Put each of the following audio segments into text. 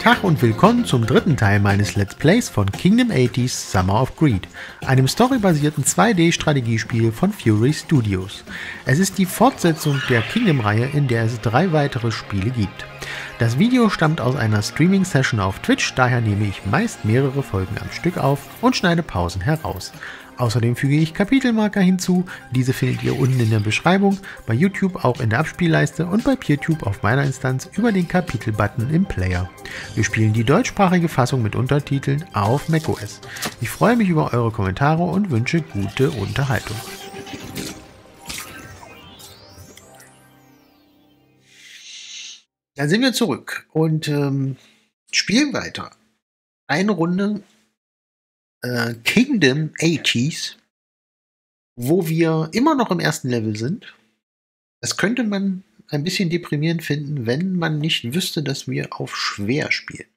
Tag und willkommen zum dritten Teil meines Let's Plays von Kingdom 80s Summer of Greed, einem storybasierten 2D-Strategiespiel von Fury Studios. Es ist die Fortsetzung der Kingdom-Reihe, in der es drei weitere Spiele gibt. Das Video stammt aus einer Streaming-Session auf Twitch, daher nehme ich meist mehrere Folgen am Stück auf und schneide Pausen heraus. Außerdem füge ich Kapitelmarker hinzu, diese findet ihr unten in der Beschreibung, bei YouTube auch in der Abspielleiste und bei PeerTube auf meiner Instanz über den Kapitelbutton im Player. Wir spielen die deutschsprachige Fassung mit Untertiteln auf macOS. Ich freue mich über eure Kommentare und wünsche gute Unterhaltung. Dann sind wir zurück und ähm, spielen weiter. Eine Runde äh, Kingdom 80s, wo wir immer noch im ersten Level sind. Das könnte man ein bisschen deprimierend finden, wenn man nicht wüsste, dass wir auf schwer spielen.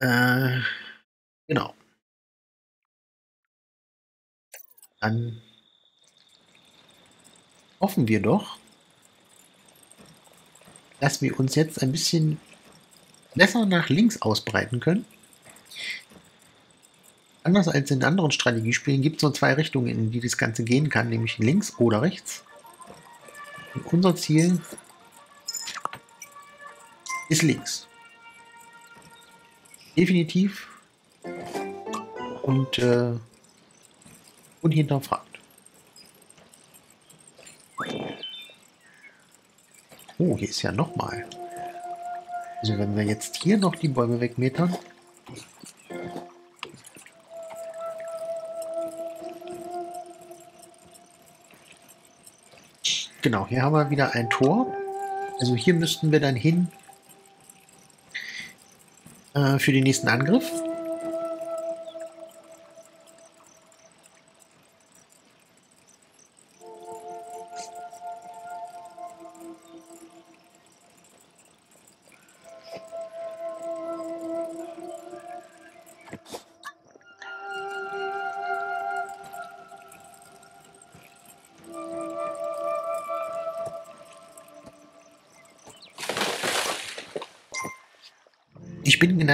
Äh, genau. Dann hoffen wir doch, dass wir uns jetzt ein bisschen besser nach links ausbreiten können. Anders als in anderen Strategiespielen gibt es nur zwei Richtungen, in die das Ganze gehen kann, nämlich links oder rechts. Und unser Ziel ist links. Definitiv und äh, unhinterfragt. Oh, hier ist ja nochmal. Also wenn wir jetzt hier noch die Bäume wegmetern. Genau, hier haben wir wieder ein Tor. Also hier müssten wir dann hin äh, für den nächsten Angriff.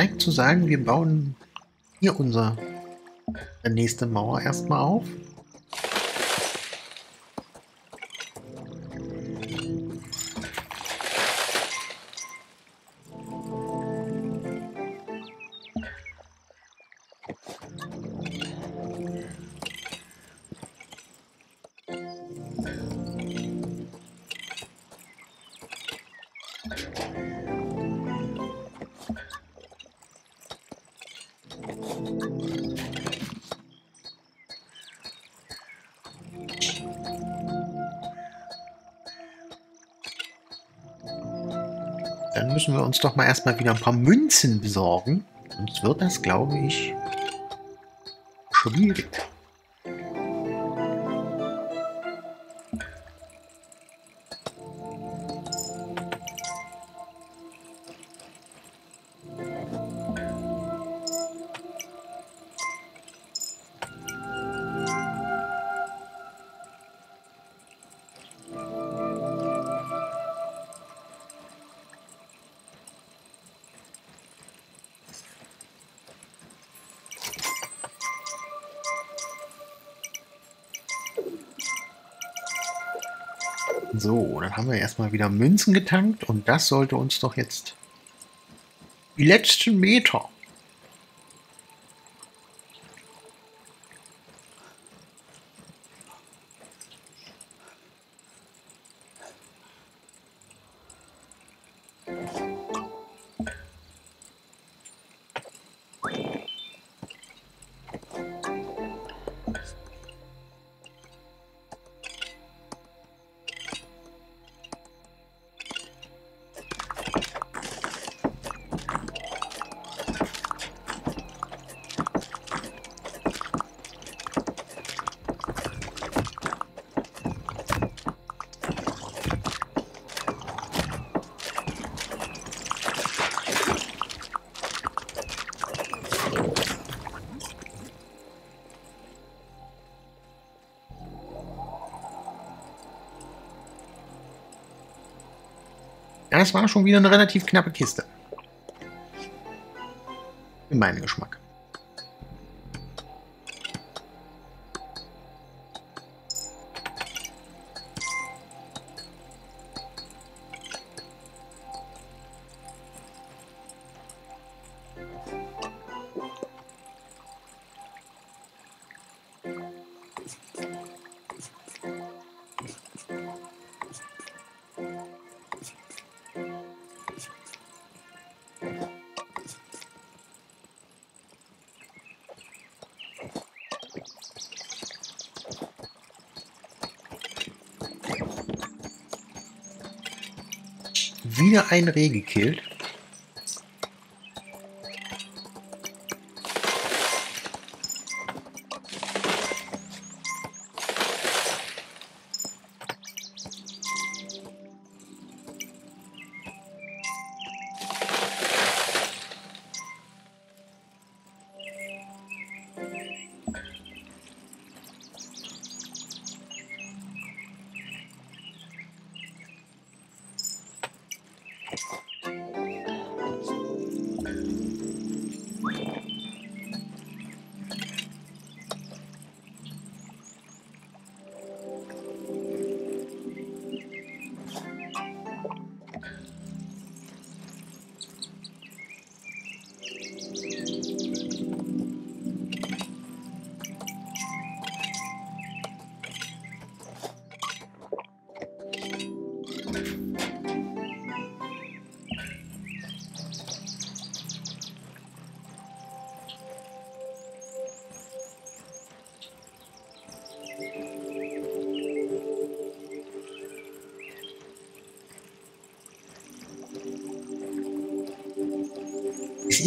Geneigt zu sagen, wir bauen hier unsere nächste Mauer erstmal auf. Dann müssen wir uns doch mal erstmal wieder ein paar Münzen besorgen. Sonst wird das, glaube ich, schwierig. Erstmal wieder Münzen getankt und das sollte uns doch jetzt die letzten Meter Das war schon wieder eine relativ knappe Kiste. Für meinen Geschmack. Wieder ein Reh gekillt.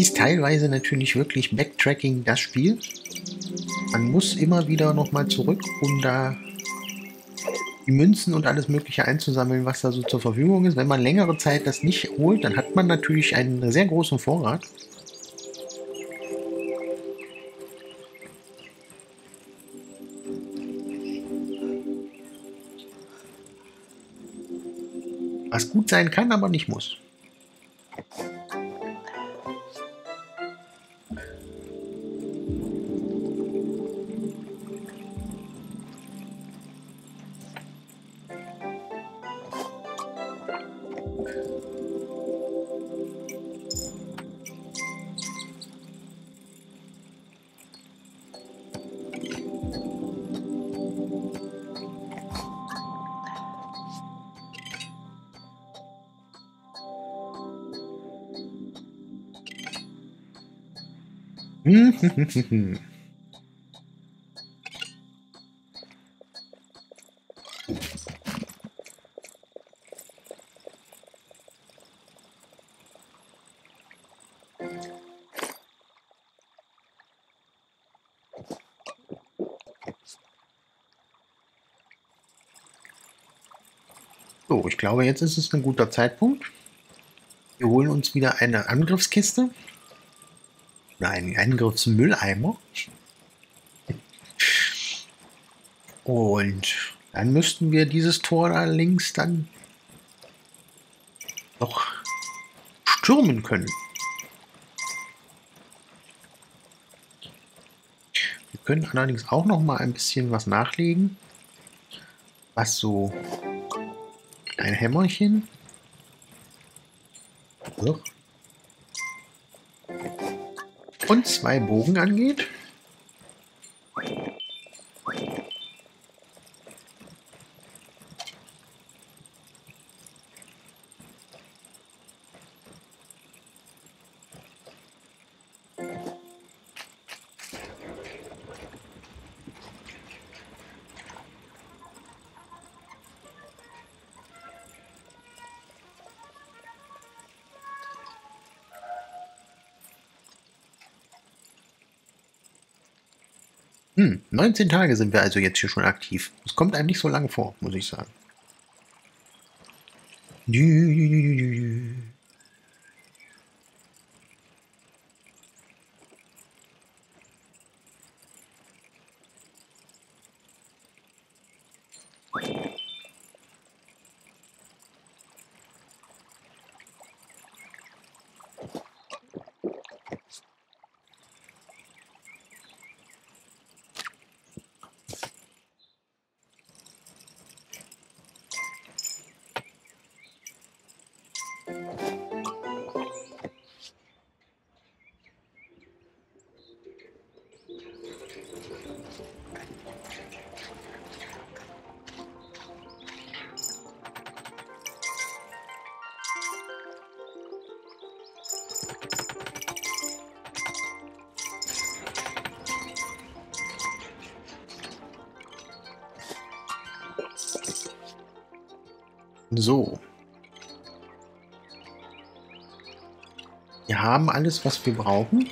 Ist teilweise natürlich wirklich Backtracking das Spiel. Man muss immer wieder nochmal zurück, um da die Münzen und alles Mögliche einzusammeln, was da so zur Verfügung ist. Wenn man längere Zeit das nicht holt, dann hat man natürlich einen sehr großen Vorrat. Was gut sein kann, aber nicht muss. So, ich glaube, jetzt ist es ein guter Zeitpunkt. Wir holen uns wieder eine Angriffskiste. Einen Angriffsmülleimer. Und dann müssten wir dieses Tor da links dann noch stürmen können. Wir können allerdings auch noch mal ein bisschen was nachlegen, was so ein Hämmerchen. So. Und zwei Bogen angeht. 19 Tage sind wir also jetzt hier schon aktiv. Das kommt einem nicht so lange vor, muss ich sagen. So. Wir haben alles, was wir brauchen.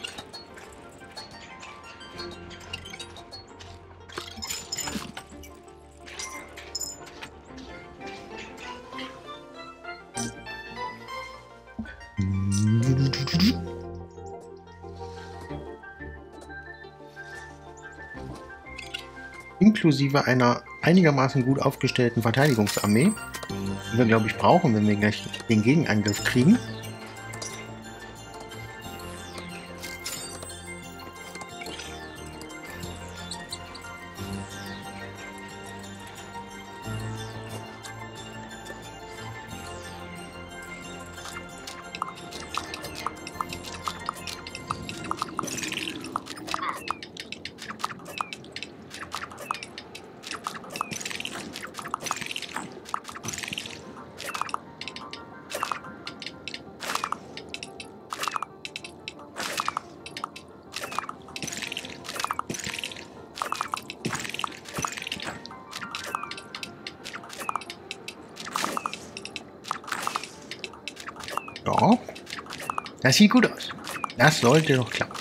Inklusive einer einigermaßen gut aufgestellten Verteidigungsarmee, wir, glaube ich, brauchen, wenn wir gleich den Gegenangriff kriegen. Ja, das sieht gut aus. Das sollte doch klappen.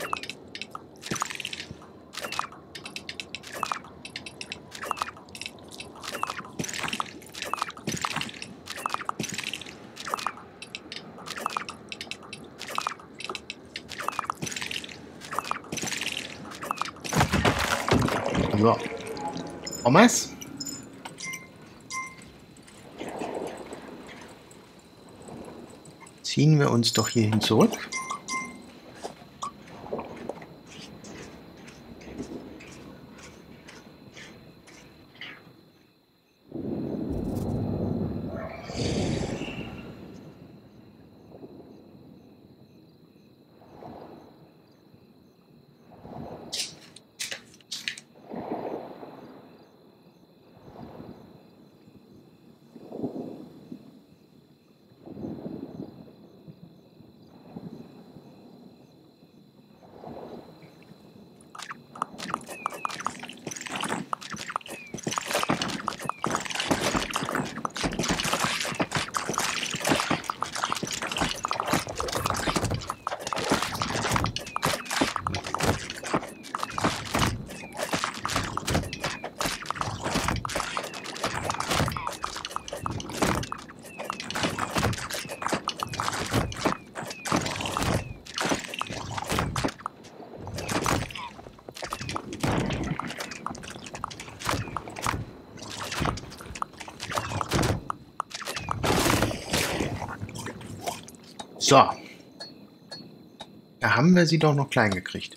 So. Thomas? Ziehen wir uns doch hierhin zurück. So. Da haben wir sie doch noch klein gekriegt.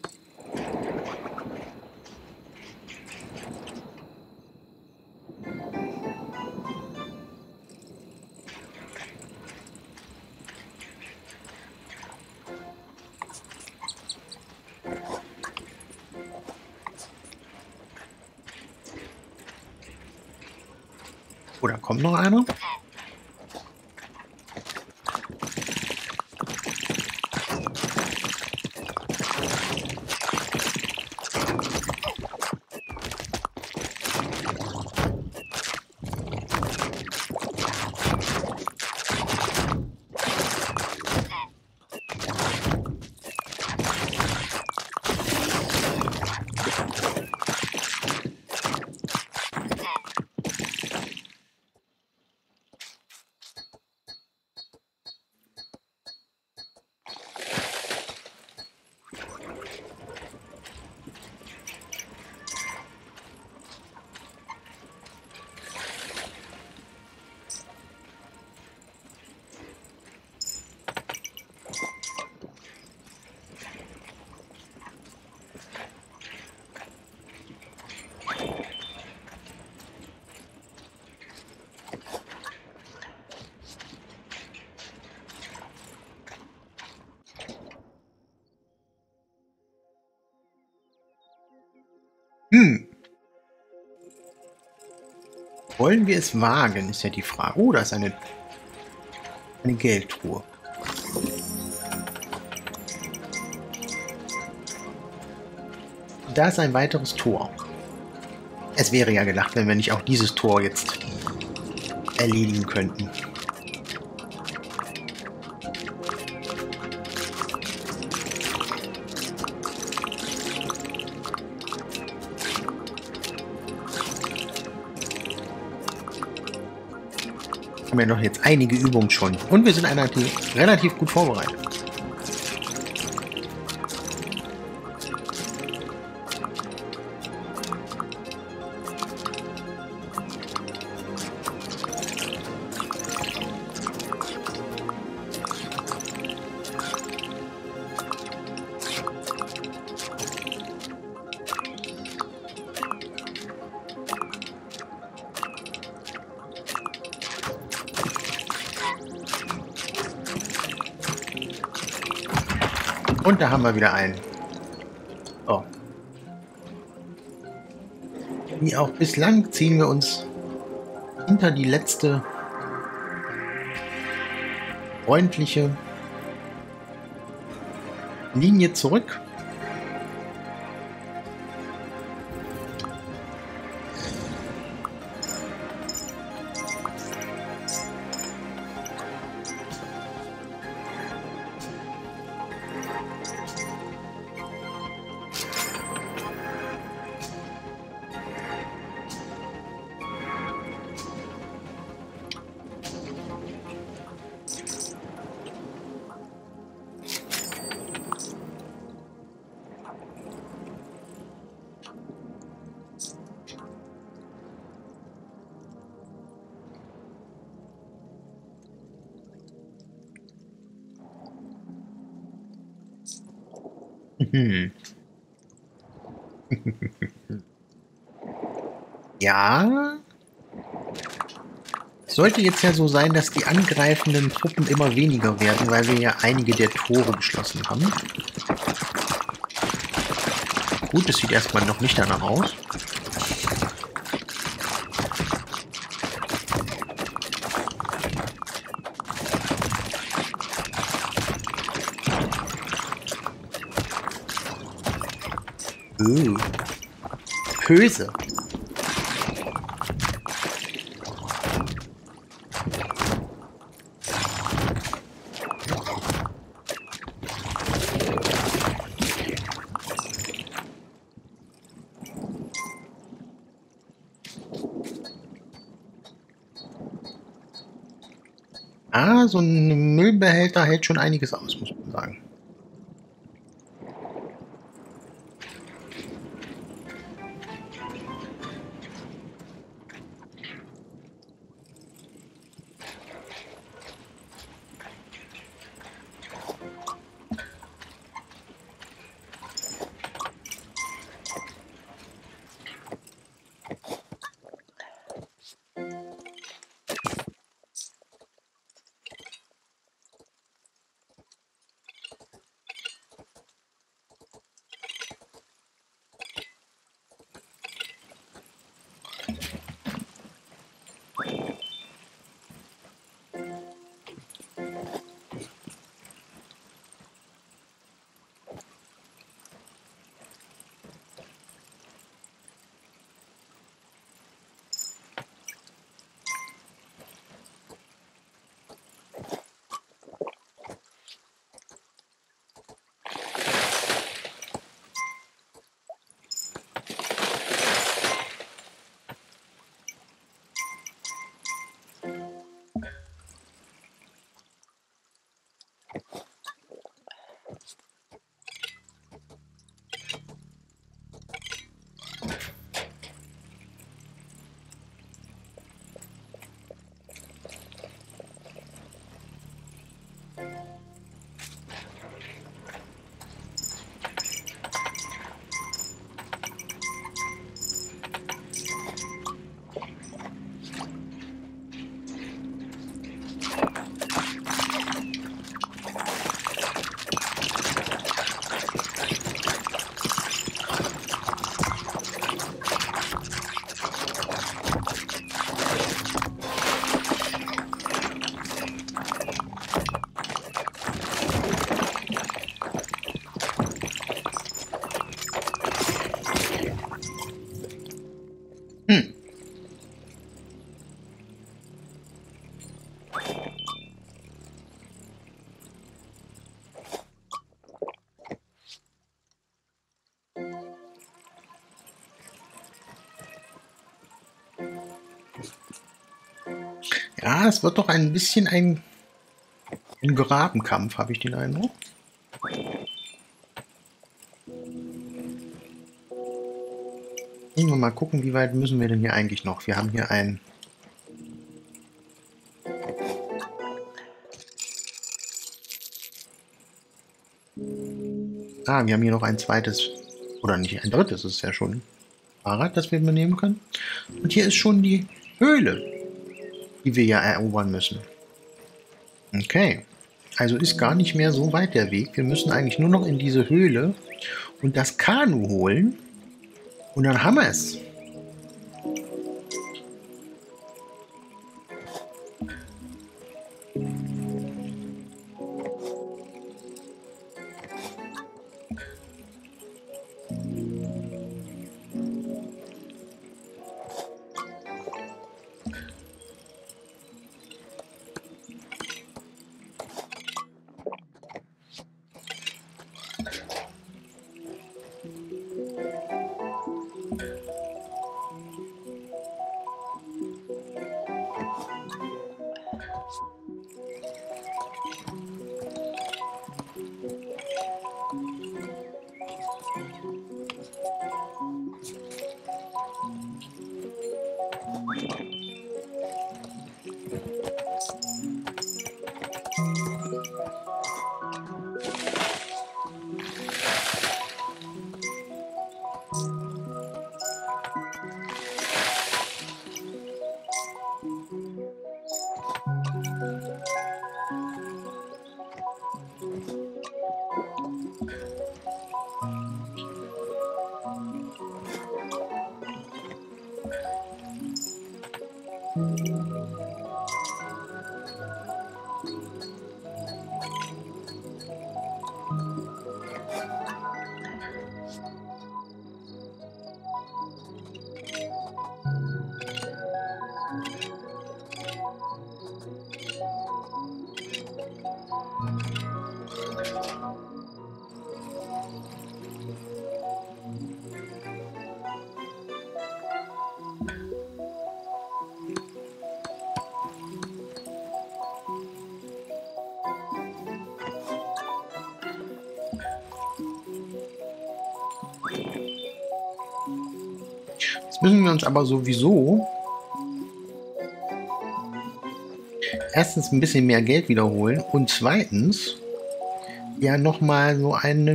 Wollen wir es wagen, ist ja die Frage. Oh, da ist eine, eine Geldtruhe. Da ist ein weiteres Tor. Es wäre ja gedacht, wenn wir nicht auch dieses Tor jetzt erledigen könnten. Haben ja noch jetzt einige Übungen schon. Und wir sind relativ, relativ gut vorbereitet. Und da haben wir wieder einen. Oh. Wie auch bislang ziehen wir uns hinter die letzte freundliche Linie zurück. Ja. Sollte jetzt ja so sein, dass die angreifenden Truppen immer weniger werden, weil wir ja einige der Tore geschlossen haben. Gut, das sieht erstmal noch nicht danach aus. Uh. Böse. Ah, so ein Müllbehälter hält schon einiges aus, muss es wird doch ein bisschen ein, ein Grabenkampf, habe ich den Eindruck. Mal gucken, wie weit müssen wir denn hier eigentlich noch? Wir haben hier ein... Ah, wir haben hier noch ein zweites, oder nicht ein drittes, ist ja schon Fahrrad, das wir übernehmen können. Und hier ist schon die Höhle, die wir ja erobern müssen. Okay, also ist gar nicht mehr so weit der Weg. Wir müssen eigentlich nur noch in diese Höhle und das Kanu holen. Und dann haben wir es. Jetzt müssen wir uns aber sowieso erstens ein bisschen mehr Geld wiederholen und zweitens ja nochmal so eine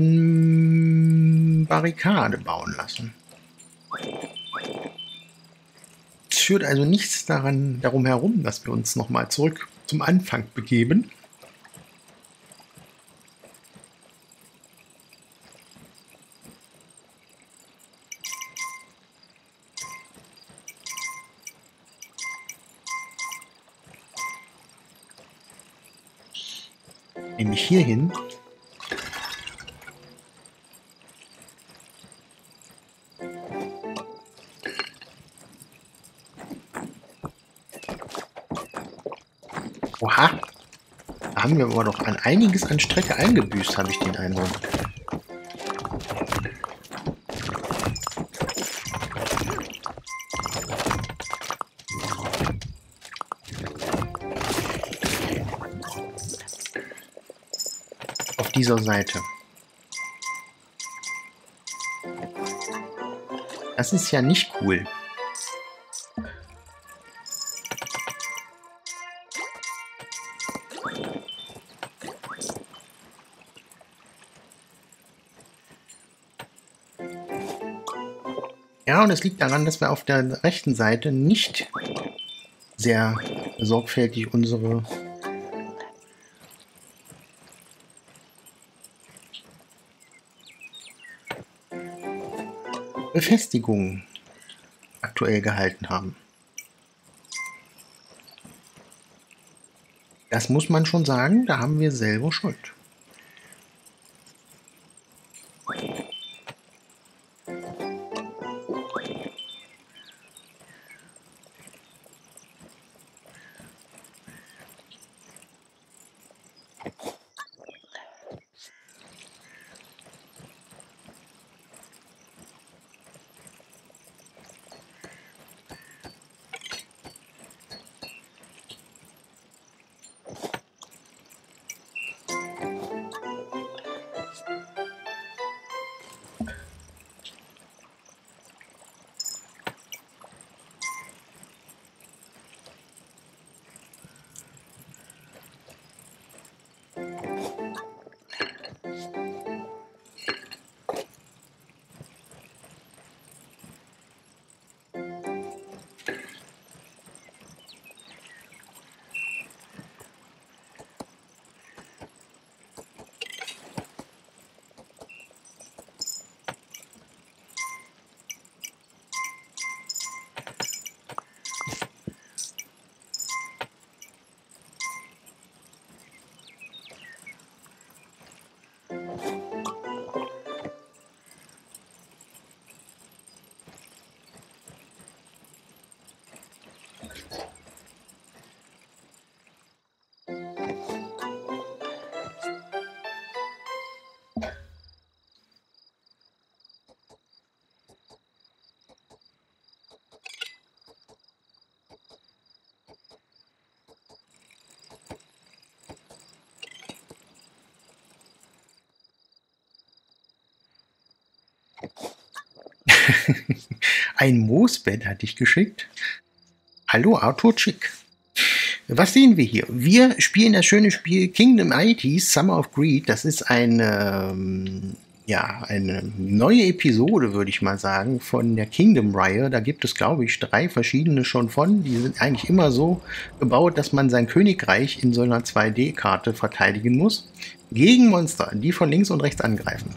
Barrikade bauen lassen. Es führt also nichts daran, darum herum, dass wir uns nochmal zurück zum Anfang begeben. Wir aber doch an einiges an Strecke eingebüßt, habe ich den Eindruck. Auf dieser Seite. Das ist ja nicht cool. Ja, und es liegt daran, dass wir auf der rechten Seite nicht sehr sorgfältig unsere Befestigungen aktuell gehalten haben. Das muss man schon sagen, da haben wir selber Schuld. Ein Moosbett hatte ich geschickt. Hallo, Arthur Chick. Was sehen wir hier? Wir spielen das schöne Spiel Kingdom IT Summer of Greed. Das ist eine, ähm, ja, eine neue Episode, würde ich mal sagen, von der Kingdom-Reihe. Da gibt es, glaube ich, drei verschiedene schon von. Die sind eigentlich immer so gebaut, dass man sein Königreich in so einer 2D-Karte verteidigen muss. Gegen Monster, die von links und rechts angreifen.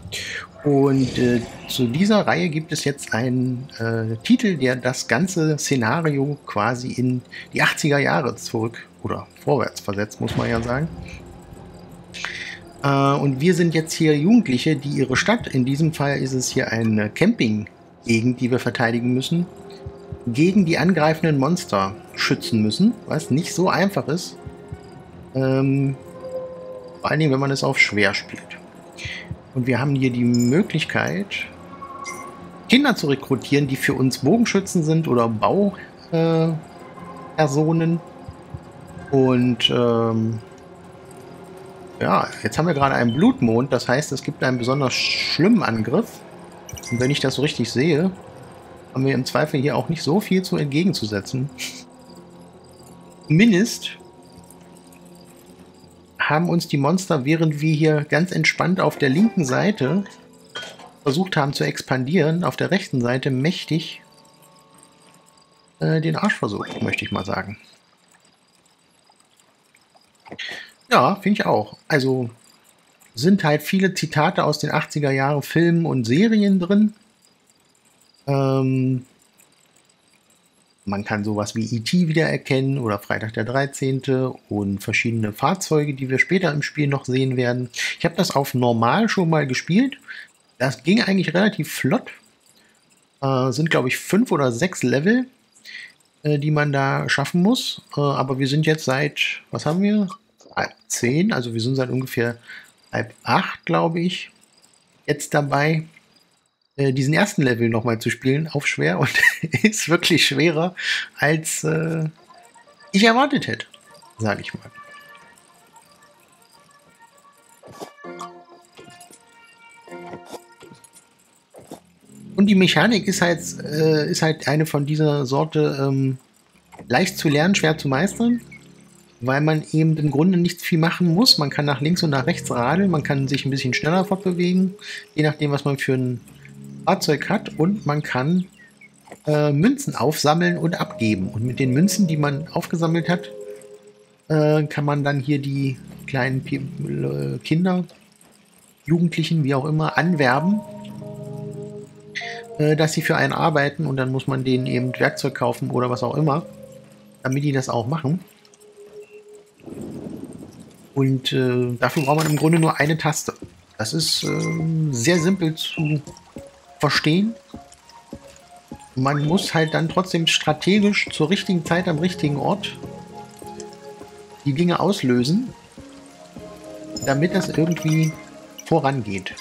Und äh, zu dieser Reihe gibt es jetzt einen äh, Titel, der das ganze Szenario quasi in die 80er Jahre zurück oder vorwärts versetzt, muss man ja sagen. Äh, und wir sind jetzt hier Jugendliche, die ihre Stadt, in diesem Fall ist es hier eine Campinggegend, die wir verteidigen müssen, gegen die angreifenden Monster schützen müssen, was nicht so einfach ist. Ähm, vor allen Dingen, wenn man es auf schwer spielt. Und wir haben hier die Möglichkeit, Kinder zu rekrutieren, die für uns Bogenschützen sind oder Baupersonen. Äh, und ähm, ja, jetzt haben wir gerade einen Blutmond. Das heißt, es gibt einen besonders schlimmen Angriff. Und wenn ich das so richtig sehe, haben wir im Zweifel hier auch nicht so viel zu entgegenzusetzen. Zumindest haben uns die Monster, während wir hier ganz entspannt auf der linken Seite versucht haben zu expandieren, auf der rechten Seite mächtig äh, den Arsch versucht, möchte ich mal sagen. Ja, finde ich auch. Also sind halt viele Zitate aus den 80er Jahren Filmen und Serien drin. Ähm, man kann sowas wie E.T. wiedererkennen oder Freitag der 13. und verschiedene Fahrzeuge, die wir später im Spiel noch sehen werden. Ich habe das auf normal schon mal gespielt. Das ging eigentlich relativ flott. Äh, sind, glaube ich, fünf oder sechs Level, äh, die man da schaffen muss. Äh, aber wir sind jetzt seit, was haben wir? Halb zehn, also wir sind seit ungefähr halb acht, glaube ich, jetzt dabei. Äh, diesen ersten Level nochmal zu spielen auf schwer und ist wirklich schwerer, als äh, ich erwartet hätte, sage ich mal. Und die Mechanik ist halt, äh, ist halt eine von dieser Sorte ähm, leicht zu lernen, schwer zu meistern, weil man eben im Grunde nicht viel machen muss. Man kann nach links und nach rechts radeln, man kann sich ein bisschen schneller fortbewegen, je nachdem, was man für ein Fahrzeug hat und man kann äh, Münzen aufsammeln und abgeben. Und mit den Münzen, die man aufgesammelt hat, äh, kann man dann hier die kleinen P äh, Kinder, Jugendlichen, wie auch immer, anwerben, äh, dass sie für einen arbeiten und dann muss man denen eben Werkzeug kaufen oder was auch immer, damit die das auch machen. Und äh, dafür braucht man im Grunde nur eine Taste. Das ist äh, sehr simpel zu verstehen. Man muss halt dann trotzdem strategisch zur richtigen Zeit am richtigen Ort die Dinge auslösen, damit das irgendwie vorangeht.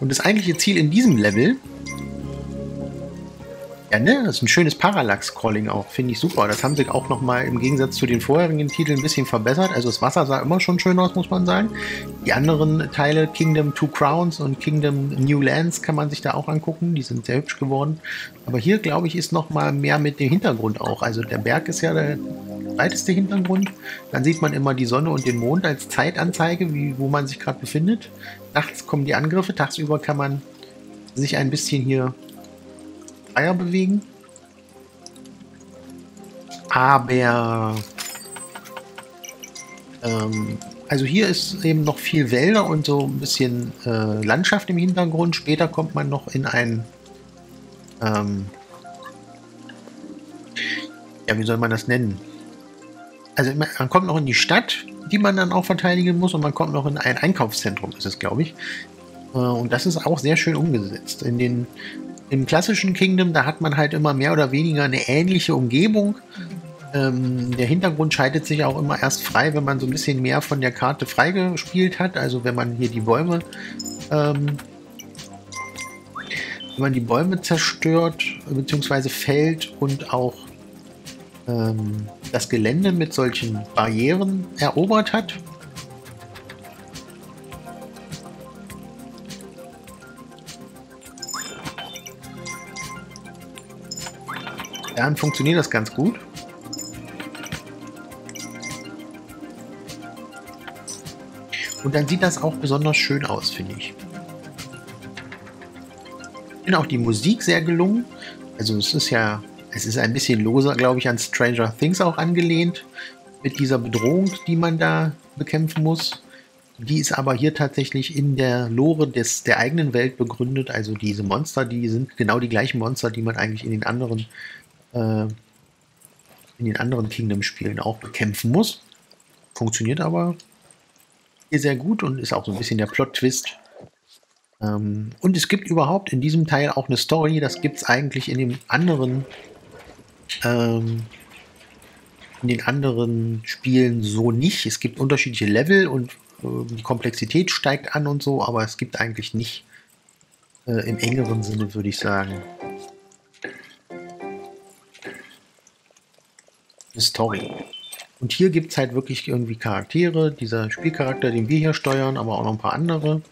Und das eigentliche Ziel in diesem Level ja, ne, das ist ein schönes Parallax-Scrolling auch, finde ich super. Das haben sie auch nochmal im Gegensatz zu den vorherigen Titeln ein bisschen verbessert. Also das Wasser sah immer schon schön aus, muss man sagen. Die anderen Teile, Kingdom Two Crowns und Kingdom New Lands, kann man sich da auch angucken. Die sind sehr hübsch geworden. Aber hier, glaube ich, ist nochmal mehr mit dem Hintergrund auch. Also der Berg ist ja der breiteste Hintergrund. Dann sieht man immer die Sonne und den Mond als Zeitanzeige, wie, wo man sich gerade befindet. Nachts kommen die Angriffe, tagsüber kann man sich ein bisschen hier Eier bewegen. Aber ähm, also hier ist eben noch viel Wälder und so ein bisschen äh, Landschaft im Hintergrund. Später kommt man noch in ein ähm, ja, wie soll man das nennen? Also man kommt noch in die Stadt, die man dann auch verteidigen muss und man kommt noch in ein Einkaufszentrum, ist es, glaube ich. Äh, und das ist auch sehr schön umgesetzt. In den im klassischen Kingdom, da hat man halt immer mehr oder weniger eine ähnliche Umgebung. Ähm, der Hintergrund schaltet sich auch immer erst frei, wenn man so ein bisschen mehr von der Karte freigespielt hat. Also wenn man hier die Bäume, ähm, wenn man die Bäume zerstört bzw. fällt und auch ähm, das Gelände mit solchen Barrieren erobert hat. Dann funktioniert das ganz gut. Und dann sieht das auch besonders schön aus, finde ich. Ich finde auch die Musik sehr gelungen. Also es ist ja, es ist ein bisschen loser, glaube ich, an Stranger Things auch angelehnt. Mit dieser Bedrohung, die man da bekämpfen muss. Die ist aber hier tatsächlich in der Lore des, der eigenen Welt begründet. Also diese Monster, die sind genau die gleichen Monster, die man eigentlich in den anderen, äh, in den anderen Kingdom-Spielen auch bekämpfen muss. Funktioniert aber hier sehr gut und ist auch so ein bisschen der Plot-Twist. Ähm, und es gibt überhaupt in diesem Teil auch eine Story, das gibt es eigentlich in den anderen ähm, in den anderen Spielen so nicht. Es gibt unterschiedliche Level und äh, die Komplexität steigt an und so, aber es gibt eigentlich nicht äh, im engeren Sinne, würde ich sagen, eine Story. Und hier gibt es halt wirklich irgendwie Charaktere, dieser Spielcharakter, den wir hier steuern, aber auch noch ein paar andere.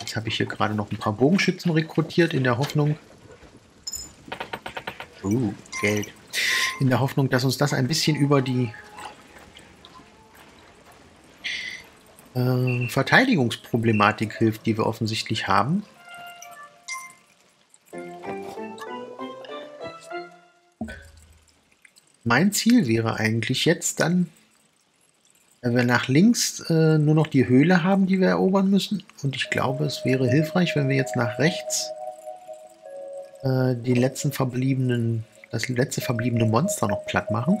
Jetzt habe ich hier gerade noch ein paar Bogenschützen rekrutiert in der Hoffnung. Uh, Geld. In der Hoffnung, dass uns das ein bisschen über die äh, Verteidigungsproblematik hilft, die wir offensichtlich haben. Mein Ziel wäre eigentlich jetzt dann, wenn wir nach links äh, nur noch die Höhle haben, die wir erobern müssen. Und ich glaube, es wäre hilfreich, wenn wir jetzt nach rechts äh, den letzten verbliebenen, das letzte verbliebene Monster noch platt machen.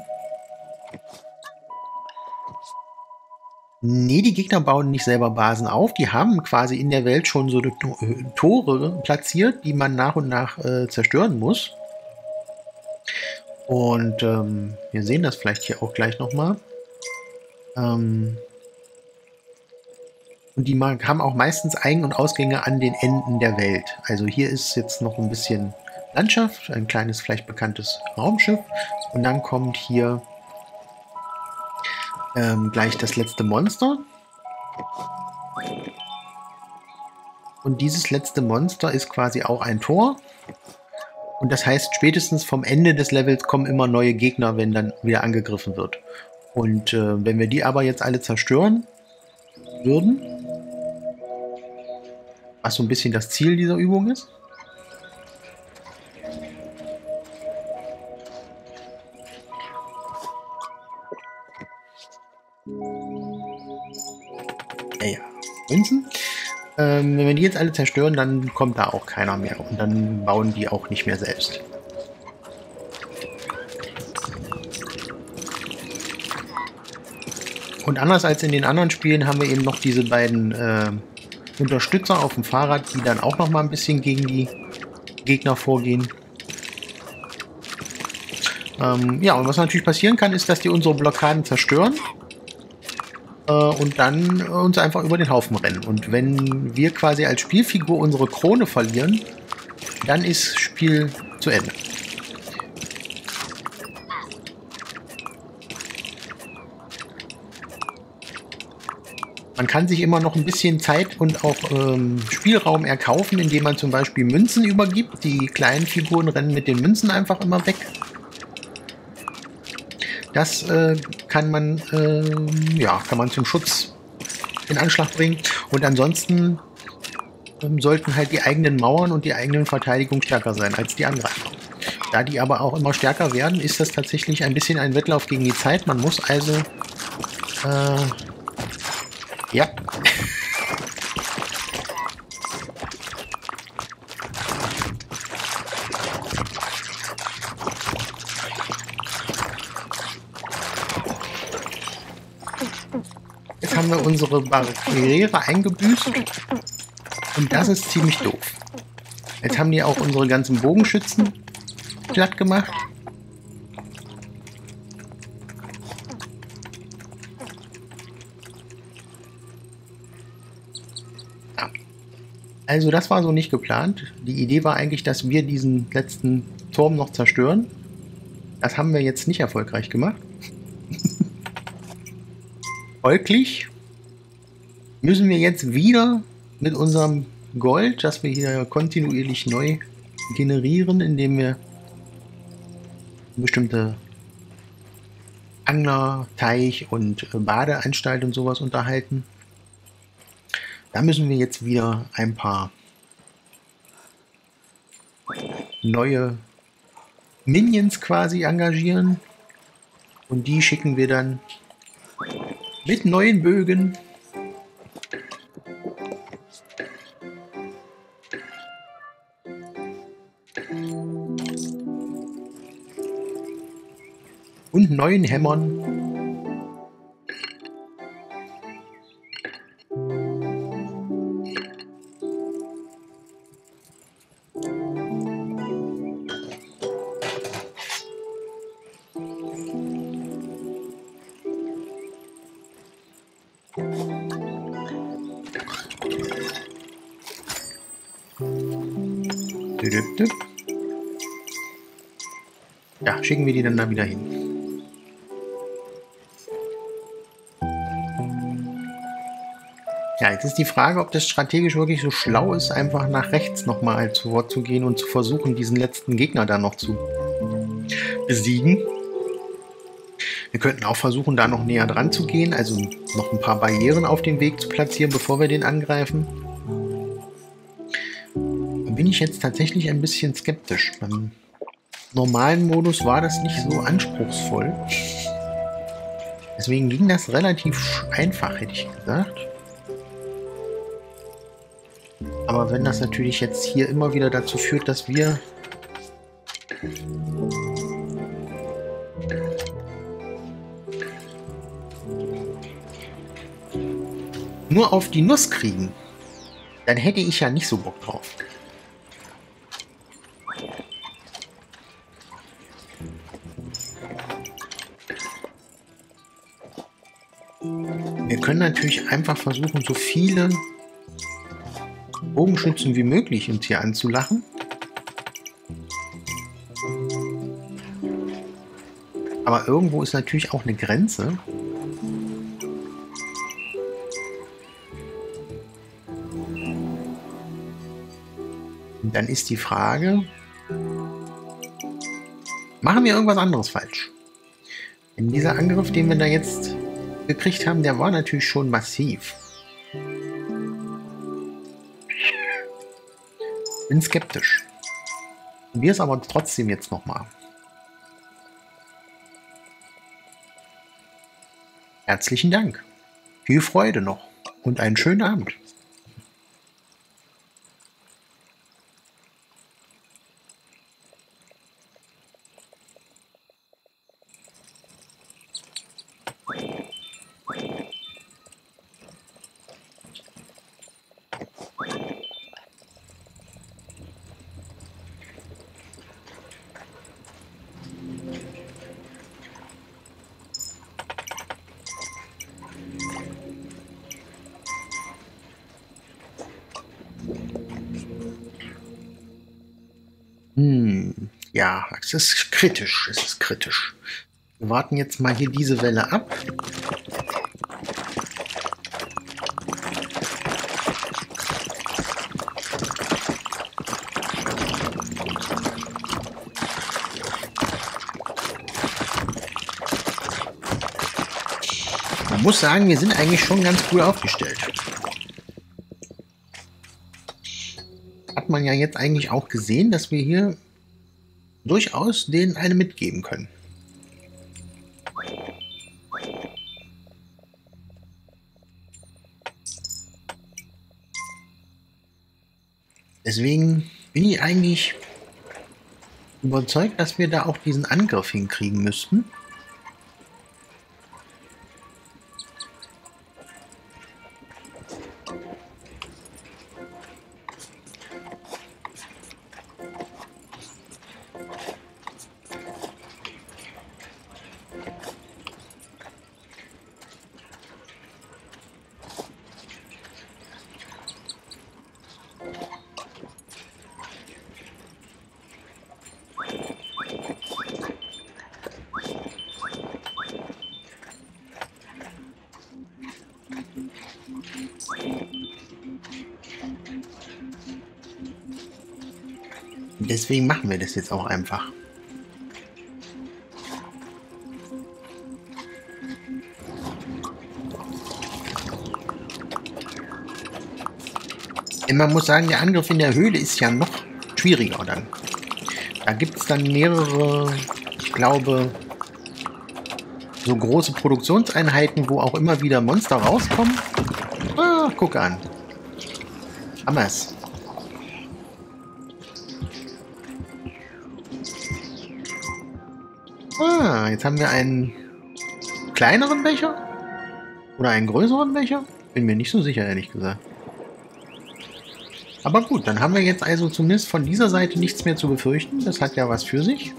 Nee, die Gegner bauen nicht selber Basen auf. Die haben quasi in der Welt schon so Tore platziert, die man nach und nach äh, zerstören muss. Und ähm, wir sehen das vielleicht hier auch gleich nochmal. Ähm, und die haben auch meistens Ein- und Ausgänge an den Enden der Welt. Also hier ist jetzt noch ein bisschen Landschaft, ein kleines, vielleicht bekanntes Raumschiff. Und dann kommt hier ähm, gleich das letzte Monster. Und dieses letzte Monster ist quasi auch ein Tor. Und das heißt, spätestens vom Ende des Levels kommen immer neue Gegner, wenn dann wieder angegriffen wird. Und äh, wenn wir die aber jetzt alle zerstören würden, was so ein bisschen das Ziel dieser Übung ist, ja, Münzen. Ähm, wenn wir die jetzt alle zerstören, dann kommt da auch keiner mehr. Und dann bauen die auch nicht mehr selbst. Und anders als in den anderen Spielen haben wir eben noch diese beiden äh, Unterstützer auf dem Fahrrad, die dann auch noch mal ein bisschen gegen die Gegner vorgehen. Ähm, ja, und was natürlich passieren kann, ist, dass die unsere Blockaden zerstören äh, und dann uns einfach über den Haufen rennen. Und wenn wir quasi als Spielfigur unsere Krone verlieren, dann ist Spiel zu Ende. Man kann sich immer noch ein bisschen Zeit und auch ähm, Spielraum erkaufen, indem man zum Beispiel Münzen übergibt. Die kleinen Figuren rennen mit den Münzen einfach immer weg. Das äh, kann man, äh, ja, kann man zum Schutz in Anschlag bringen. Und ansonsten ähm, sollten halt die eigenen Mauern und die eigenen Verteidigung stärker sein als die Angreifer. Da die aber auch immer stärker werden, ist das tatsächlich ein bisschen ein Wettlauf gegen die Zeit. Man muss also, äh, ja, haben wir unsere Barriere eingebüßt. Und das ist ziemlich doof. Jetzt haben die auch unsere ganzen Bogenschützen platt gemacht. Also das war so nicht geplant. Die Idee war eigentlich, dass wir diesen letzten Turm noch zerstören. Das haben wir jetzt nicht erfolgreich gemacht. Folglich müssen wir jetzt wieder mit unserem Gold, das wir hier kontinuierlich neu generieren, indem wir bestimmte Angler, Teich und äh, Badeanstalt und sowas unterhalten. Da müssen wir jetzt wieder ein paar neue Minions quasi engagieren. Und die schicken wir dann mit neuen Bögen und neuen Hämmern. Ja, schicken wir die dann da wieder hin. Jetzt ist die Frage, ob das strategisch wirklich so schlau ist, einfach nach rechts nochmal zu Wort zu gehen und zu versuchen, diesen letzten Gegner da noch zu besiegen. Wir könnten auch versuchen, da noch näher dran zu gehen, also noch ein paar Barrieren auf dem Weg zu platzieren, bevor wir den angreifen. Da bin ich jetzt tatsächlich ein bisschen skeptisch. Beim normalen Modus war das nicht so anspruchsvoll. Deswegen ging das relativ einfach, hätte ich gesagt. Aber wenn das natürlich jetzt hier immer wieder dazu führt, dass wir nur auf die Nuss kriegen, dann hätte ich ja nicht so Bock drauf. Wir können natürlich einfach versuchen, so viele Bogenschützen wie möglich uns hier anzulachen. Aber irgendwo ist natürlich auch eine Grenze. Und dann ist die Frage, machen wir irgendwas anderes falsch? Denn dieser Angriff, den wir da jetzt gekriegt haben, der war natürlich schon massiv. Bin skeptisch. Probier es aber trotzdem jetzt nochmal. Herzlichen Dank. Viel Freude noch und einen schönen Abend. Es ist kritisch, es ist kritisch. Wir warten jetzt mal hier diese Welle ab. Man muss sagen, wir sind eigentlich schon ganz cool aufgestellt. man ja jetzt eigentlich auch gesehen, dass wir hier durchaus denen eine mitgeben können. Deswegen bin ich eigentlich überzeugt, dass wir da auch diesen Angriff hinkriegen müssten. es jetzt auch einfach. man muss sagen, der Angriff in der Höhle ist ja noch schwieriger dann. Da gibt es dann mehrere, ich glaube, so große Produktionseinheiten, wo auch immer wieder Monster rauskommen. Ah, guck an. Hammers. Jetzt haben wir einen kleineren Becher? Oder einen größeren Becher? Bin mir nicht so sicher, ehrlich gesagt. Aber gut, dann haben wir jetzt also zumindest von dieser Seite nichts mehr zu befürchten. Das hat ja was für sich.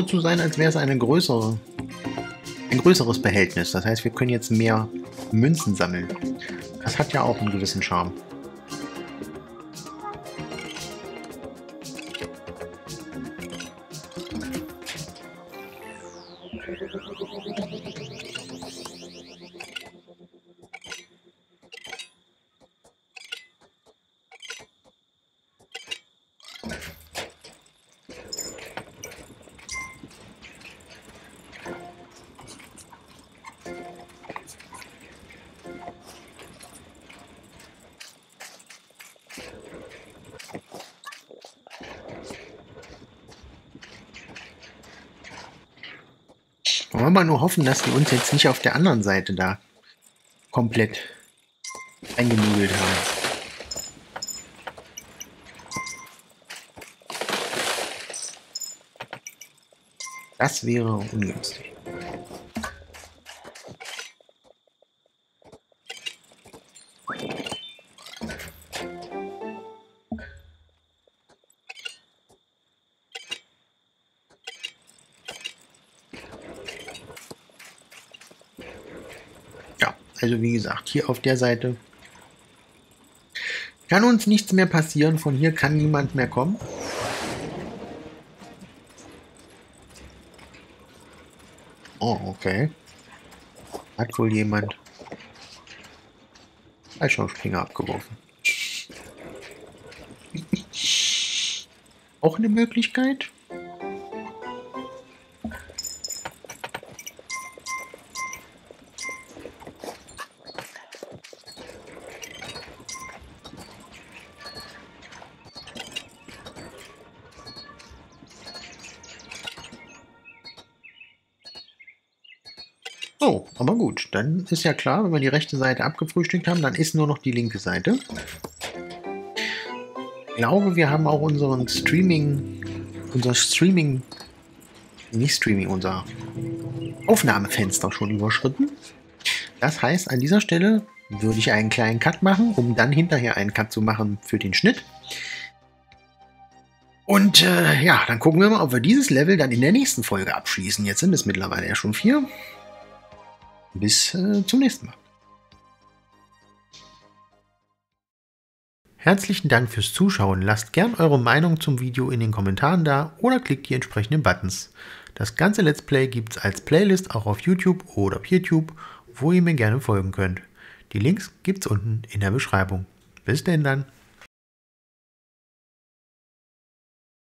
So zu sein, als wäre es eine größere, ein größeres Behältnis. Das heißt, wir können jetzt mehr Münzen sammeln. Das hat ja auch einen gewissen Charme. Mal nur hoffen, dass die uns jetzt nicht auf der anderen Seite da komplett eingenudelt haben. Das wäre ungünstig. Also wie gesagt, hier auf der Seite kann uns nichts mehr passieren. Von hier kann niemand mehr kommen. Oh, okay. Hat wohl jemand Fallschirmspringer abgeworfen. Auch eine Möglichkeit. Dann ist ja klar, wenn wir die rechte Seite abgefrühstückt haben, dann ist nur noch die linke Seite. Ich glaube, wir haben auch unseren Streaming, unser Streaming, nicht Streaming, unser Aufnahmefenster schon überschritten. Das heißt, an dieser Stelle würde ich einen kleinen Cut machen, um dann hinterher einen Cut zu machen für den Schnitt. Und äh, ja, dann gucken wir mal, ob wir dieses Level dann in der nächsten Folge abschließen. Jetzt sind es mittlerweile ja schon vier. Bis äh, zum nächsten Mal. Herzlichen Dank fürs Zuschauen. Lasst gern eure Meinung zum Video in den Kommentaren da oder klickt die entsprechenden Buttons. Das ganze Let's Play gibt es als Playlist auch auf YouTube oder PeerTube, wo ihr mir gerne folgen könnt. Die Links gibt's unten in der Beschreibung. Bis denn dann.